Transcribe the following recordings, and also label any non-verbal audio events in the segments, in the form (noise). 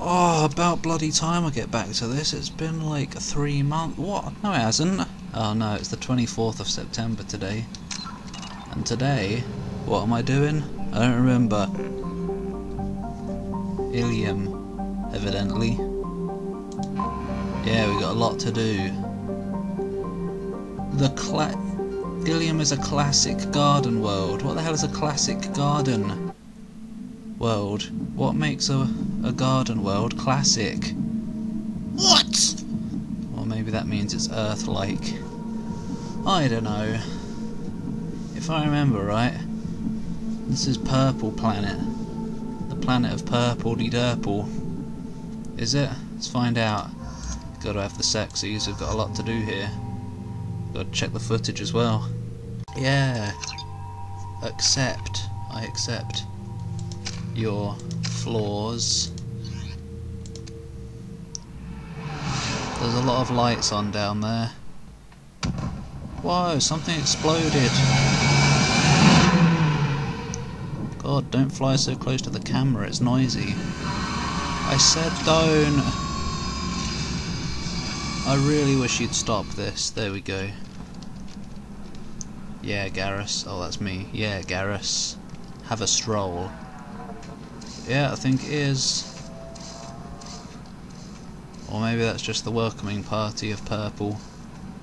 Oh, about bloody time I get back to this. It's been like three months. What? No, it hasn't. Oh no, it's the 24th of September today. And today, what am I doing? I don't remember. Ilium, evidently. Yeah, we got a lot to do. The cla- Ilium is a classic garden world. What the hell is a classic garden world? What makes a, a garden world classic? What? Or maybe that means it's Earth-like. I don't know. If I remember right, this is Purple Planet. The planet of purpley durple. Is it? Let's find out. Gotta have the sexies, we've got a lot to do here. Gotta check the footage as well. Yeah. Accept. I accept your floors. There's a lot of lights on down there. Whoa, something exploded. God, don't fly so close to the camera, it's noisy. I said don't. I really wish you'd stop this. There we go. Yeah, Garrus. Oh, that's me. Yeah, Garrus. Have a stroll. Yeah, I think it is. Or maybe that's just the welcoming party of purple.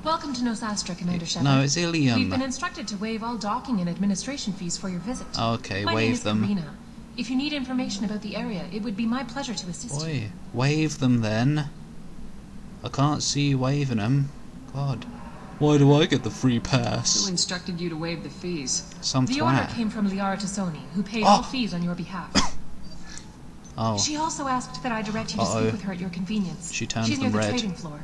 Welcome to Nos Astra, Commander Shepard. No, it's We've been instructed to waive all docking and administration fees for your visit. Oh, okay, my name wave is them. Karina. If you need information about the area, it would be my pleasure to assist you. Oi, wave them then. I can't see you waving them. God. Why do I get the free pass? Who pass? instructed you to waive the fees? Some The order came from Liara T'Soni, who paid Oh. all ah! fees on your behalf. (coughs) Oh, She also asked that I direct you to Uh-oh. speak with her at your convenience. She turned She's near them the trading floor.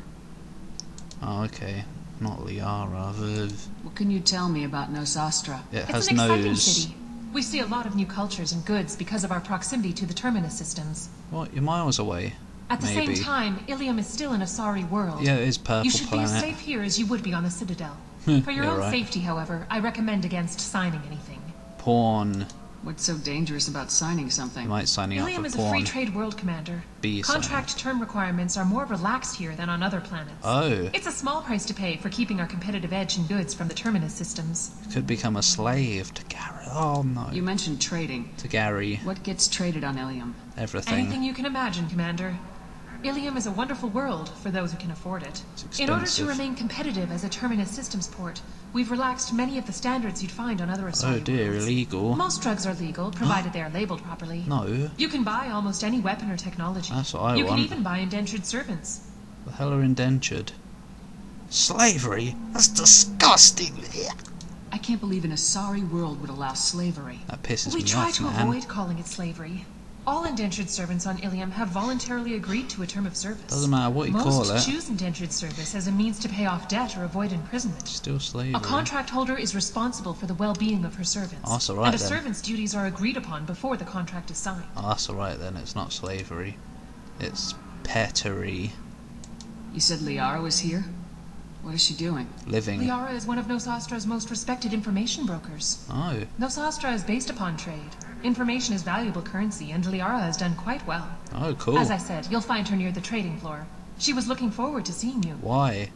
oh, okay. Not Liara. Viv. What can you tell me about Nos Astra? It It's has an exciting nose. city. We see a lot of new cultures and goods because of our proximity to the terminus systems. What? You're miles away. At the Maybe. same time, Ilium is still in a sorry world. Yeah, it is purple You should be as safe here as you would be on the Citadel. (laughs) For your you're own right. safety, however, I recommend against signing anything. Porn. What's so dangerous about signing something? might signing up Ilium for is a free trade world, Commander. Be Contract term requirements are more relaxed here than on other planets. Oh, It's a small price to pay for keeping our competitive edge in goods from the terminus systems. could become a slave to Gary. Oh no. You mentioned trading. To Gary. What gets traded on Ilium? Everything. Anything you can imagine, Commander. Ilium is a wonderful world for those who can afford it. In order to remain competitive as a terminus systems port, we've relaxed many of the standards you'd find on other Oh dear, worlds. illegal. Most drugs are legal, provided they are labeled properly. No. You can buy almost any weapon or technology. That's what I you want. can even buy indentured servants. The hell are indentured? Slavery? That's disgusting. I can't believe an Asari world would allow slavery. That pisses we me try to man. avoid calling it slavery. All indentured servants on Ilium have voluntarily agreed to a term of service. Doesn't matter what you Most call it. Most choose indentured service as a means to pay off debt or avoid imprisonment. Still slavery. A contract holder is responsible for the well-being of her servants. Oh, that's all right and a then. servant's duties are agreed upon before the contract is signed. Oh, that's alright then, it's not slavery. It's pettery. You said Liara was here? What is she doing? Living. Liara is one of Nos Astra's most respected information brokers. Oh, Nos Astra is based upon trade. Information is valuable currency, and Liara has done quite well. oh cool. As I said, you'll find her near the trading floor. She was looking forward to seeing you. Why?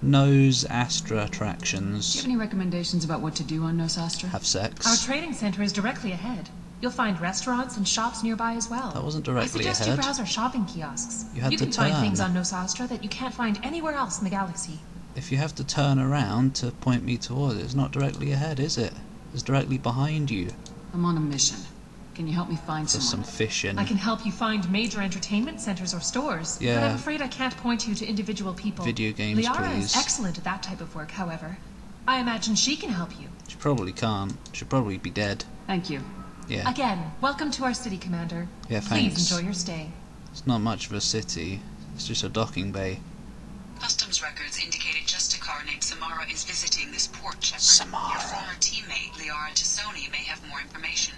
Nose Astra Do you have any recommendations about what to do on Nos Astra? Have sex. Our trading center is directly ahead. You'll find restaurants and shops nearby as well. That wasn't directly ahead. I suggest ahead. you browse our shopping kiosks. You had to can find things on Nos Astra that you can't find anywhere else in the galaxy. If you have to turn around to point me towards it, it's not directly ahead, is it? It's directly behind you. I'm on a mission. Can you help me find For some someone? fishing. I can help you find major entertainment centers or stores, but I'm afraid I can't point you to individual people. Video games, Liara please. is excellent at that type of work, however. I imagine she can help you. She probably can't. She'll probably be dead. Thank you. Yeah. Again, welcome to our city, Commander. Yeah, thanks. Please enjoy your stay. It's not much of a city. It's just a docking bay. Customs records indicated just a car named Samara is visiting this port, Shepard. Samara. Your former teammate, Liara T'Soni, may have more information.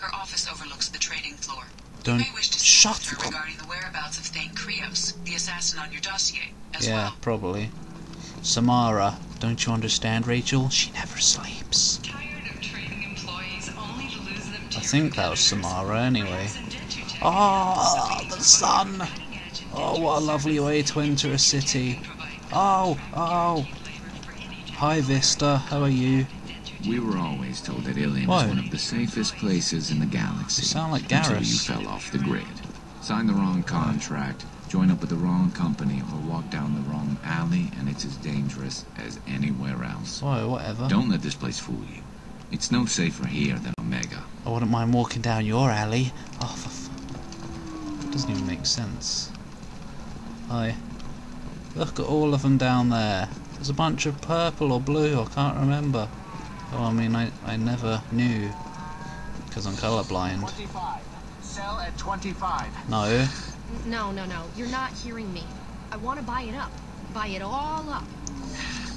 Her office overlooks the trading floor. Don't you may wish to shut her regarding the whereabouts of Thane Krios, the assassin on your dossier, as Yeah, well. probably. Samara, don't you understand, Rachel? She never sleeps. Tired of trading employees only to lose them I think that was Samara anyway. Oh, the sun! Oh, what a lovely way to enter a city. Oh, oh. Hi Vista, how are you? We were always told that Ilium Why? is one of the safest places in the galaxy. You sound like Until you fell off the grid. Sign the wrong contract, join up with the wrong company, or walk down the wrong alley, and it's as dangerous as anywhere else. Whoa, whatever. Don't let this place fool you. It's no safer here than Omega. I wouldn't mind walking down your alley. Oh, for f- Doesn't even make sense. I Look at all of them down there. There's a bunch of purple or blue, I can't remember. Oh, I mean, I, I never knew. Because I'm colourblind. 25. Sell at 25. No. No, no, no. You're not hearing me. I want to buy it up. Buy it all up.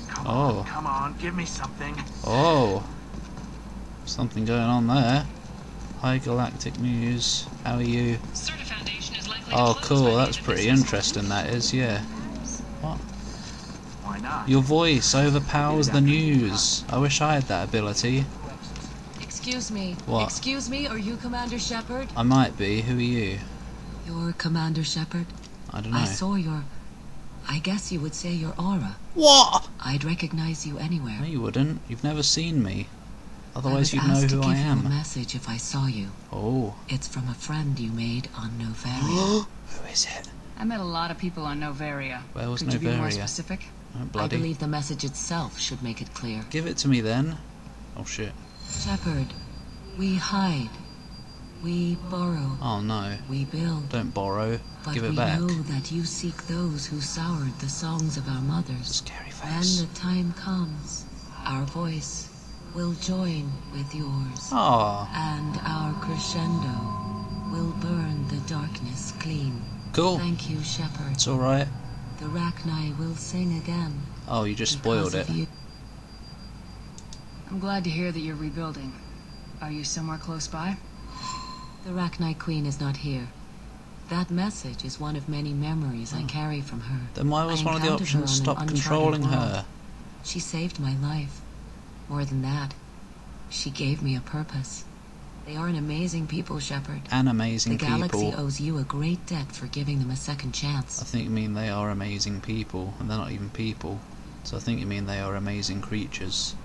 Come Oh. on, come on, give me something. Oh. Something going on there. Hi Galactic News. How are you? Sirta Foundation is likely Oh, to close by cool. That's pretty interesting, that is, yeah. Why not? Your voice overpowers the news. I wish I had that ability. Excuse me. What? Excuse me, are you Commander Shepard? I might be. Who are you? You're Commander Shepard? I don't know. I saw your. I guess you would say your aura. What? I'd recognize you anywhere. No, you wouldn't. You've never seen me. Otherwise, you'd know asked who to I give you a message if I saw you. Oh. It's from a friend you made on (gasps) Noveria. who is it? I met a lot of people on Noveria. Where was Could you be more specific? Oh, I believe the message itself should make it clear. Give it to me then. Oh shit. Shepard, we hide. We borrow. Oh no. We build. Don't borrow. But Give we it back. know that you seek those who soured the songs of our mothers. scary When face. the time comes, our voice will join with yours. Oh, And our crescendo will burn the darkness clean. cool. Thank you, Shepard. It's alright. The Rachni will sing again. Oh, you just spoiled it. you. I'm glad to hear that you're rebuilding. Are you somewhere close by? The Rachni Queen is not here. That message is one of many memories I Oh. carry from her. Then why was I one of the encountered her options on an stop controlling world. her? She saved my life. More than that, she gave me a purpose. They are an amazing people, Shepard. An And The amazing galaxy people. owes you a great debt for giving them a second chance. I think you mean they are amazing people, and they're not even people. So I think you mean they are amazing creatures.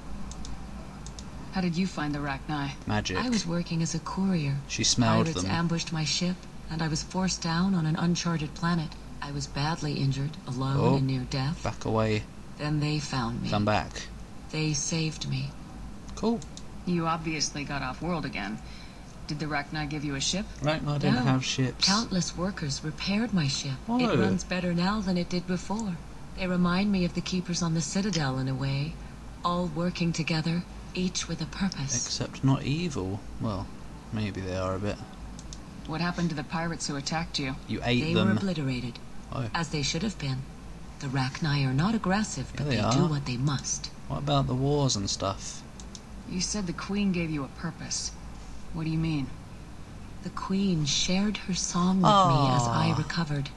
How did you find the Rachni? Magic. I was working as a courier. She smelled Pirates them. ambushed my ship, and I was forced down on an uncharted planet. I was badly injured, alone Oh. and near death. Back away. Then they found me. Come back. They saved me. Cool. You obviously got off world again. Did the Rachni give you a ship? Right, I didn't No. have ships. Countless workers repaired my ship. It runs better now than it did before. They remind me of the keepers on the Citadel in a way, all working together, each with a purpose. Except not evil. Well, maybe they are a bit. What happened to the pirates who attacked you? You ate They were obliterated, Oh. as they should have been. The Rachni are not aggressive, Yeah, but they they, do what they must. What about the wars and stuff? You said the Queen gave you a purpose. What do you mean? The Queen shared her song with me as I recovered.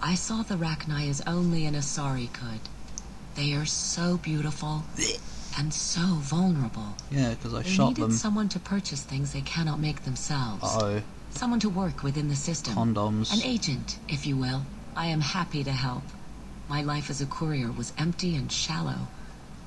I saw the Rachni as only an Asari could. They are so beautiful and so vulnerable. Yeah, because I They shot needed them. someone to purchase things they cannot make themselves. Uh oh. Someone to work within the system. Condoms. An agent, if you will. I am happy to help. My life as a courier was empty and shallow.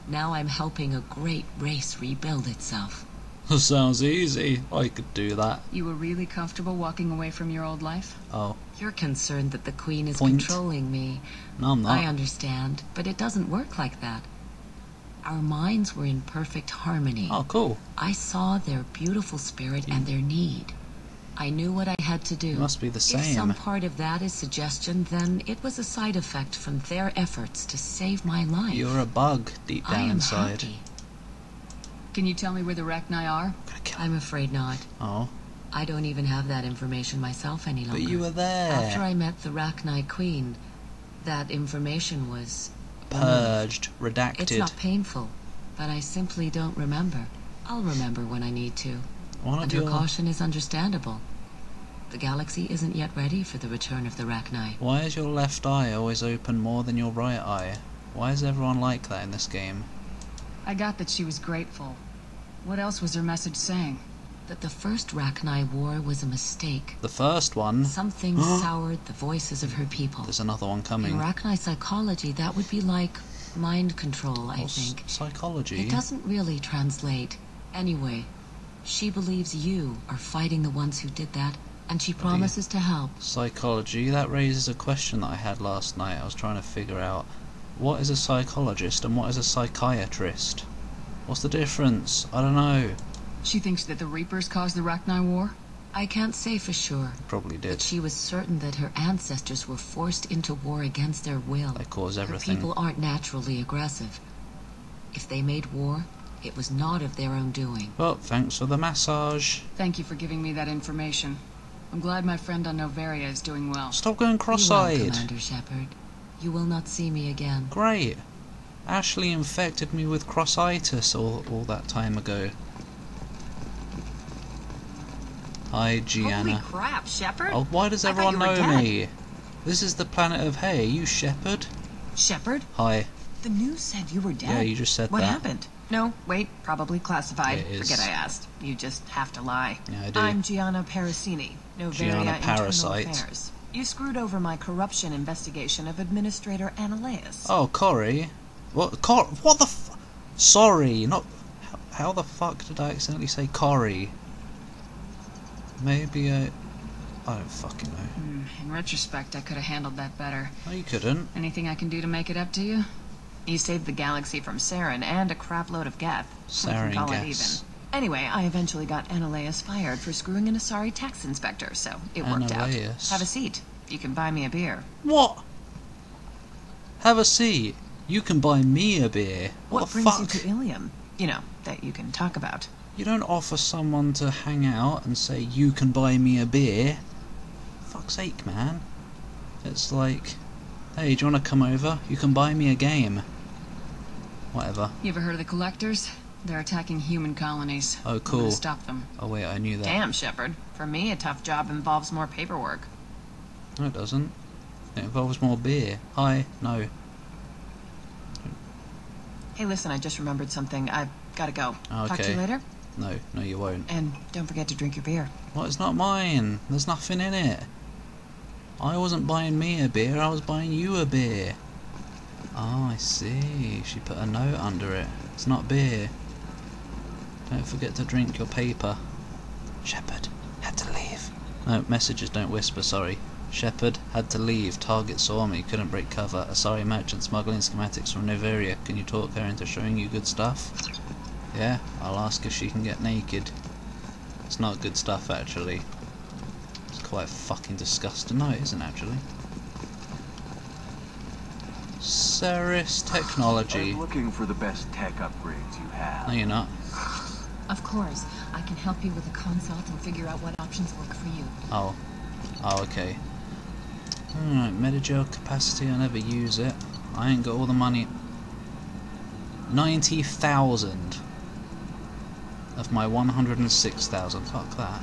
Now I'm helping a great race rebuild itself. (laughs) Sounds easy. I could do that. You were really comfortable walking away from your old life? Oh, You're concerned that the Queen is Point. controlling me. no, I'm not. I understand, but it doesn't work like that. Our minds were in perfect harmony. Oh, cool. I saw their beautiful spirit and their need. I knew what I had to do. You must be the same. If some part of that is suggestion, then it was a side effect from their efforts to save my life. You're a bug deep down I down am inside. happy. Can you tell me where the Rachni are? I'm I'm afraid not. Oh, I don't even have that information myself any longer. but you were there. After I met the Rachni Queen, that information was Purged, redacted. It's not painful, but I simply don't remember. I'll remember when I need to. One of And your your. caution is understandable. The galaxy isn't yet ready for the return of the Rachni. Why is your left eye always open more than your right eye? Why is everyone like that in this game? I got that she was grateful. What else was her message saying? that the first Rachni War was a mistake. The first one. Something (gasps) soured the voices of her people. There's another one coming. In coming. Rachni psychology, that would be like mind control, I What's think. Psychology. It doesn't really translate. Anyway, she believes you are fighting the ones who did that, and she promises to help. Psychology. That raises a question that I had last night. I was trying to figure out what is a psychologist and what is a psychiatrist. What's the difference? I don't know. She thinks that the Reapers caused the Rachni War? I can't say for sure, Probably did. but she was certain that her ancestors were forced into war against their will. They cause everything. Her people aren't naturally aggressive. If they made war, it was not of their own doing. Well, thanks for the massage. Thank you for giving me that information. I'm glad my friend on Noveria is doing well. Stop going cross-eyed. Commander Shepard. You will not see me again. Great. Ashley infected me with crossitis all, all that time ago. Hi, Gianna. Holy crap, Shepard? Oh, why does everyone know dead. me? This is the planet of Hey, you Shepherd? Shepard? Hi. The news said you were dead. Yeah, you just said what that. What happened? No, wait, probably classified. Forget I asked. You just have to lie. Yeah, I do. I'm Gianna Parasini, Noveria Gianna Internal Parasite. Affairs. You screwed over my corruption investigation of Administrator Anoleis. Oh, Corey. What? Cor? What the? F- Sorry, not. How, how the fuck did I accidentally say Corey? Maybe I. I don't fucking know. Hmm, In retrospect, I could have handled that better. No, you couldn't. Anything I can do to make it up to you? You saved the galaxy from Saren and a crapload of Geth. Saren call it even. Anyway, I eventually got Anoleis fired for screwing an Asari tax inspector, so it worked Ananias? out. Have a seat. You can buy me a beer. What? Have a seat. You can buy me a beer. What, What, brings fuck? you to Ilium? You know, that you can talk about. You don't offer someone to hang out and say you can buy me a beer. Fuck's sake, man. It's like, hey, do you want to come over? You can buy me a game. Whatever. You ever heard of the Collectors? They're attacking human colonies. Oh, cool. stop them. Oh wait, I knew that. Damn, Shepard. For me, a tough job involves more paperwork. No, it doesn't. It involves more beer. Hi. No. Hey, listen, I just remembered something. I've gotta go. Oh, Talk to you later. No. No, you won't. And don't forget to drink your beer. Well, it's not mine. There's nothing in it. I wasn't buying me a beer, I was buying you a beer. Oh, I see. She put a note under it. It's not beer. Don't forget to drink your paper. Shepard had to leave. No, messages don't whisper, sorry. Shepard had to leave. Target saw me, couldn't break cover. A sorry merchant smuggling schematics from Noveria. Can you talk her into showing you good stuff? Yeah, I'll ask if she can get naked. It's not good stuff, actually. It's quite fucking disgusting. No, it isn't, actually. Serrice Technology. I'm looking for the best tech upgrades you have. No, you're not. Of course. I can help you with a consult and figure out what options work for you. Oh. Oh, okay. Alright, Medi-gel capacity, I never use it. I ain't got all the money. 90,000 of my 106,000. Fuck that.